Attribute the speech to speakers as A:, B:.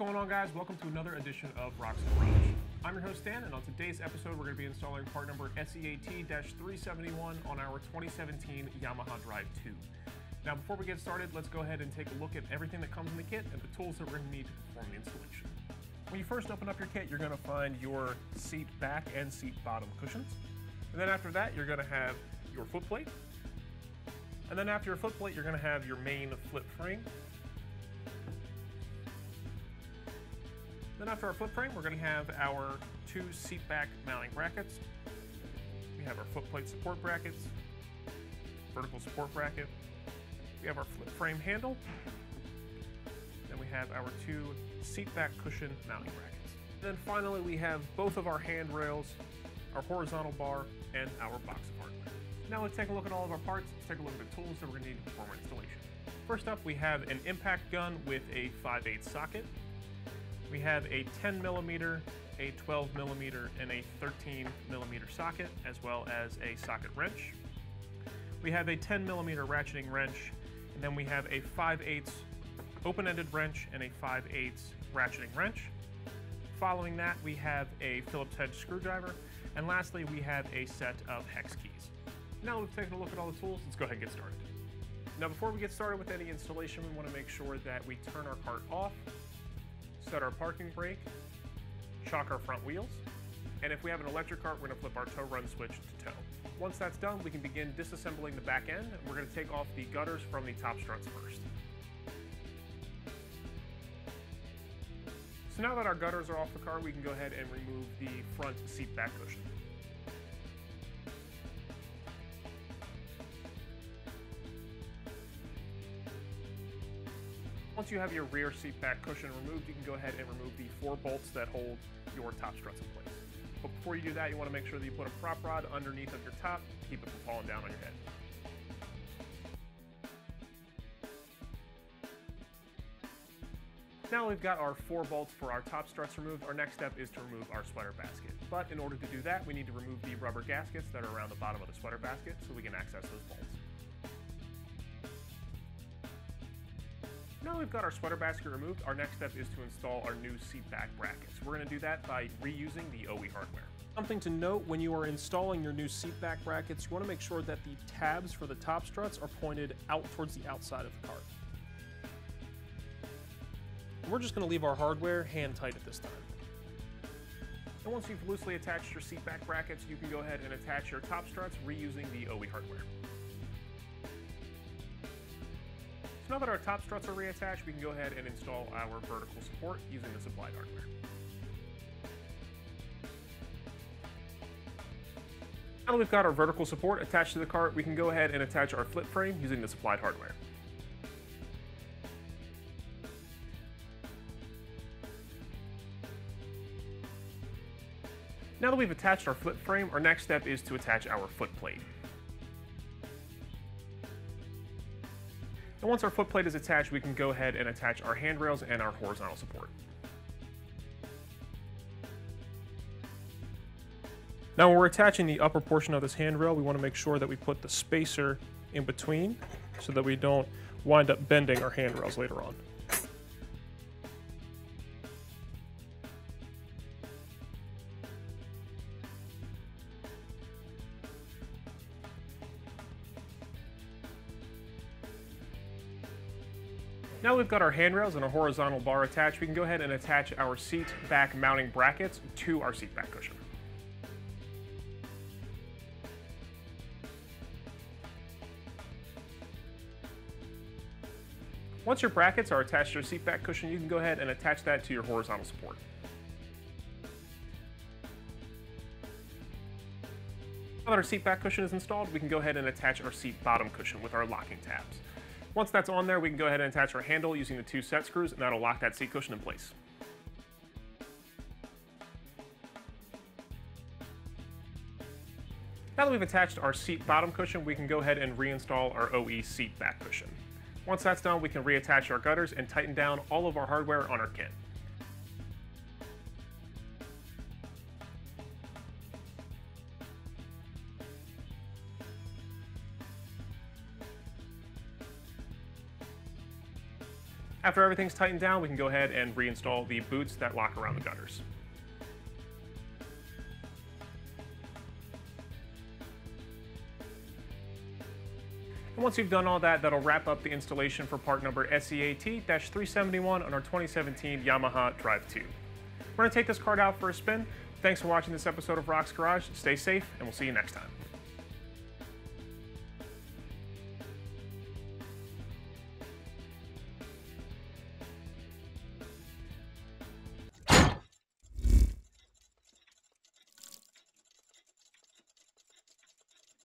A: going on guys? Welcome to another edition of RHOX and Garage. I'm your host Dan and on today's episode we're going to be installing part number SEAT-371 on our 2017 Yamaha Drive 2. Now before we get started, let's go ahead and take a look at everything that comes in the kit and the tools that we're going to need to perform the installation. When you first open up your kit, you're going to find your seat back and seat bottom cushions. And then after that, you're going to have your foot plate. And then after your foot plate, you're going to have your main flip frame Then after our foot frame, we're going to have our two seat back mounting brackets. We have our foot plate support brackets, vertical support bracket. We have our flip frame handle. Then we have our two seat back cushion mounting brackets. Then finally, we have both of our handrails, our horizontal bar, and our box of hardware. Now let's take a look at all of our parts. Let's take a look at the tools that we're going to need to perform our installation. First up, we have an impact gun with a 5 8 socket. We have a 10 millimeter, a 12 millimeter, and a 13 millimeter socket, as well as a socket wrench. We have a 10 millimeter ratcheting wrench, and then we have a 5 8 open-ended wrench and a 5 8 ratcheting wrench. Following that, we have a Phillips head screwdriver, and lastly, we have a set of hex keys. Now we've taken a look at all the tools, let's go ahead and get started. Now before we get started with any installation, we want to make sure that we turn our cart off set our parking brake, chock our front wheels, and if we have an electric cart, we're to flip our tow run switch to tow. Once that's done, we can begin disassembling the back end, and we're going to take off the gutters from the top struts first. So now that our gutters are off the car, we can go ahead and remove the front seat back cushion. Once you have your rear seat back cushion removed, you can go ahead and remove the four bolts that hold your top struts in place. But before you do that, you want to make sure that you put a prop rod underneath of your top to keep it from falling down on your head. Now we've got our four bolts for our top struts removed, our next step is to remove our sweater basket. But in order to do that, we need to remove the rubber gaskets that are around the bottom of the sweater basket so we can access those bolts. Now we've got our sweater basket removed, our next step is to install our new seat back brackets. We're going to do that by reusing the OE hardware. Something to note when you are installing your new seat back brackets, you want to make sure that the tabs for the top struts are pointed out towards the outside of the cart. And we're just going to leave our hardware hand tight at this time. And once you've loosely attached your seat back brackets, you can go ahead and attach your top struts reusing the OE hardware. Now that our top struts are reattached, we can go ahead and install our vertical support using the supplied hardware. Now that we've got our vertical support attached to the cart, we can go ahead and attach our flip frame using the supplied hardware. Now that we've attached our flip frame, our next step is to attach our foot plate. And once our foot plate is attached, we can go ahead and attach our handrails and our horizontal support. Now when we're attaching the upper portion of this handrail, we want to make sure that we put the spacer in between so that we don't wind up bending our handrails later on. Now we've got our handrails and a horizontal bar attached, we can go ahead and attach our seat back mounting brackets to our seat back cushion. Once your brackets are attached to your seat back cushion, you can go ahead and attach that to your horizontal support. Now that our seat back cushion is installed, we can go ahead and attach our seat bottom cushion with our locking tabs. Once that's on there, we can go ahead and attach our handle using the two set screws, and that'll lock that seat cushion in place. Now that we've attached our seat bottom cushion, we can go ahead and reinstall our OE seat back cushion. Once that's done, we can reattach our gutters and tighten down all of our hardware on our kit. After everything's tightened down, we can go ahead and reinstall the boots that lock around the gutters. And once you've done all that, that'll wrap up the installation for part number SEAT-371 on our 2017 Yamaha Drive 2. We're going to take this card out for a spin. Thanks for watching this episode of RHOX Garage. Stay safe, and we'll see you next time.